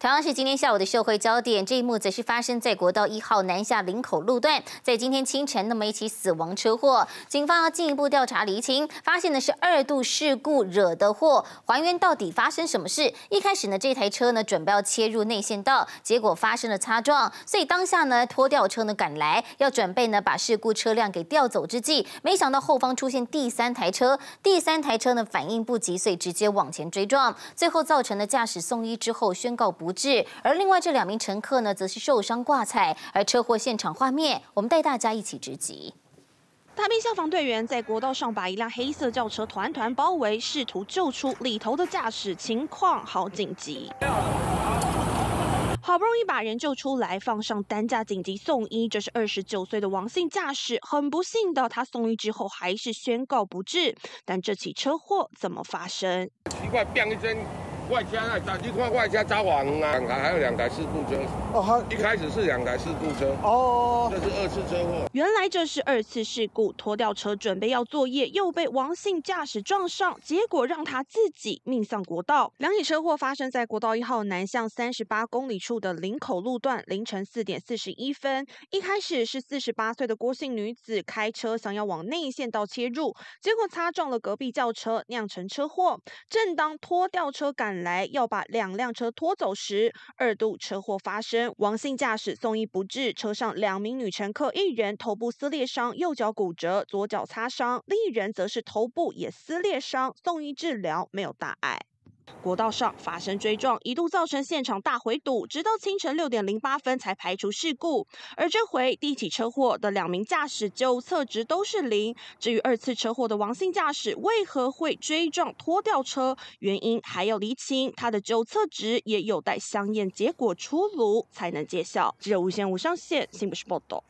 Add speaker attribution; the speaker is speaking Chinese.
Speaker 1: 同样是今天下午的社会焦点，这一幕则是发生在国道一号南下林口路段，在今天清晨那么一起死亡车祸，警方要进一步调查厘清，发现的是二度事故惹的祸，还原到底发生什么事？一开始呢，这台车呢准备要切入内线道，结果发生了擦撞，所以当下呢拖吊车呢赶来，要准备呢把事故车辆给调走之际，没想到后方出现第三台车，第三台车呢反应不及，所以直接往前追撞，最后造成了驾驶送医之后宣告不。治，而另外这两名乘客呢，则是受伤挂彩。而车祸现场画面，我们带大家一起直击。
Speaker 2: 大批消防队员在国道上把一辆黑色轿车团团包围，试图救出里头的驾驶，情况好紧急。好不容易把人救出来，放上担架紧急送医。这是二十九岁的王姓驾驶，很不幸的，他送医之后还是宣告不治。但这起车祸怎么发生？
Speaker 3: 奇怪，砰一声。外加那打你看外加扎网啊，两台还有两台事故车。哦，好，一开始是两台事故车。哦，这是二次车祸。
Speaker 2: 原来这是二次事故，拖吊车准备要作业，又被王姓驾驶撞上，结果让他自己命丧国道。两起车祸发生在国道一号南向三十八公里处的林口路段，凌晨四点四十一分。一开始是四十八岁的郭姓女子开车想要往内线道切入，结果擦撞了隔壁轿车，酿成车祸。正当拖吊车赶本来要把两辆车拖走时，二度车祸发生。王姓驾驶送医不治，车上两名女乘客，一人头部撕裂伤，右脚骨折，左脚擦伤；另一人则是头部也撕裂伤，送医治疗没有大碍。国道上发生追撞，一度造成现场大回堵，直到清晨六点零八分才排除事故。而这回第一起车祸的两名驾驶酒测值都是零。至于二次车祸的王姓驾驶为何会追撞拖吊车，原因还要厘清，他的酒测值也有待相验结果出炉才能揭晓。记者吴贤吴上线，新北市报道。